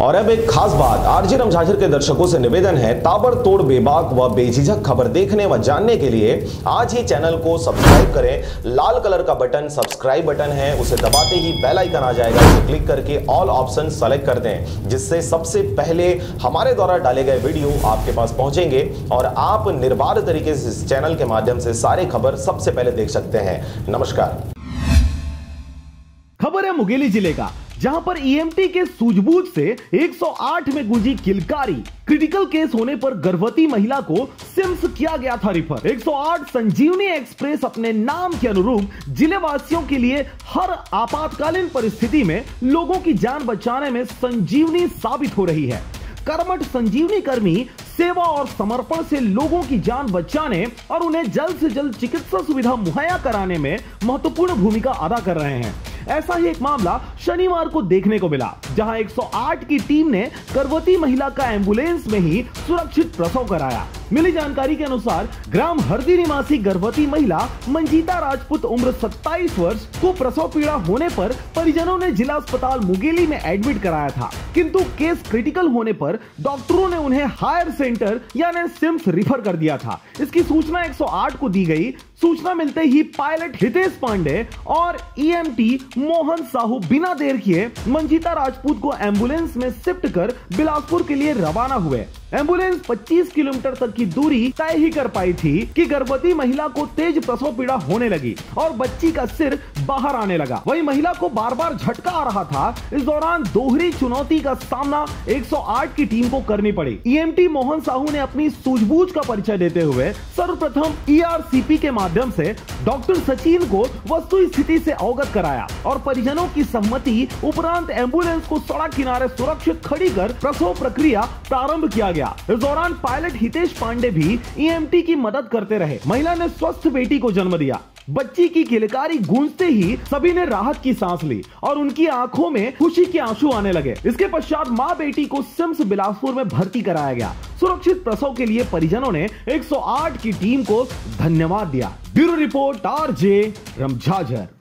और अब एक खास बात, आरजे रमझाझर के दर्शकों से निवेदन है, ताबड़तोड़ बेबाक व बेझिझक खबर देखने व जानने के लिए आज ही चैनल को सब्सक्राइब करें। लाल कलर का बटन, सब्सक्राइब बटन है, उसे दबाते ही बेल आइकन आ जाएगा उसे क्लिक करके ऑल ऑप्शन सेलेक्ट कर दें, जिससे सबसे पहले हमारे द्वारा डाले गए वीडियो आपके पास पहुँचेंगे और आप निर्बाध तरीके से इस चैनल के माध्यम से सारे खबर सबसे पहले देख सकते हैं। नमस्कार। खबर है मुंगेली ज़िले का। जहाँ पर ईएमटी के सूझबूझ से 108 में गुंजी किलकारी क्रिटिकल केस होने पर गर्भवती महिला को सिम्स किया गया था रिफर 108 संजीवनी एक्सप्रेस अपने नाम के अनुरूप ज़िले वासियों के लिए हर आपातकालीन परिस्थिति में लोगों की जान बचाने में संजीवनी साबित हो रही है। कर्मठ संजीवनी कर्मी सेवा और समर्पण से लोगों की जान बचाने और उन्हें जल्द से जल्द चिकित्सा सुविधा मुहैया कराने में महत्वपूर्ण भूमिका अदा कर रहे हैं। ऐसा ही एक मामला शनिवार को देखने को मिला, जहाँ 108 की टीम ने गर्भवती महिला का एंबुलेंस में ही सुरक्षित प्रसव कराया। मिली जानकारी के अनुसार ग्राम हरदी निवासी गर्भवती महिला मंजीता राजपूत उम्र 27 वर्ष को प्रसव पीड़ा होने पर परिजनों ने जिला अस्पताल मुगेली में एडमिट कराया था। किंतु केस क्रिटिकल होने पर डॉक्टरों ने उन्हें हायर सेंटर यानी सिम्स रिफर कर दिया था। इसकी सूचना 108 को दी गई। सूचना मिलते ही पायलट हितेश पांडे और ईएमटी मोहन साहू बिना देर किए मंजीता राजपूत को एंबुलेंस में शिफ्ट कर बिलासपुर के लिए रवाना हुए। एंबुलेंस 25 किलोमीटर तक की दूरी तय ही कर पाई थी कि गर्भवती महिला को तेज प्रसव पीड़ा होने लगी और बच्ची का सिर बाहर आने लगा। वही महिला को बार बार झटका आ रहा था। इस दौरान दोहरी चुनौती का सामना 108 की टीम को करनी पड़ी। ईएमटी मोहन साहू ने अपनी सूझबूझ का परिचय देते हुए सर्वप्रथम ईआरसीपी के माध्यम से डॉक्टर सचिन को वस्तु स्थिति से अवगत कराया और परिजनों की सम्मति उपरांत एंबुलेंस को सड़क किनारे सुरक्षित खड़ी कर प्रसव प्रक्रिया प्रारंभ किया गया। इस दौरान पायलट हितेश पांडे भी ईएमटी की मदद करते रहे। महिला ने स्वस्थ बेटी को जन्म दिया। बच्ची की किलकारी गूंजते ही सभी ने राहत की सांस ली और उनकी आँखों में खुशी के आँसू आने लगे। इसके पश्चात माँ बेटी को सिम्स बिलासपुर में भर्ती कराया गया। सुरक्षित प्रसव के लिए परिजनों ने 108 की टीम को धन्यवाद दिया। Bureau report R J रमझाझर।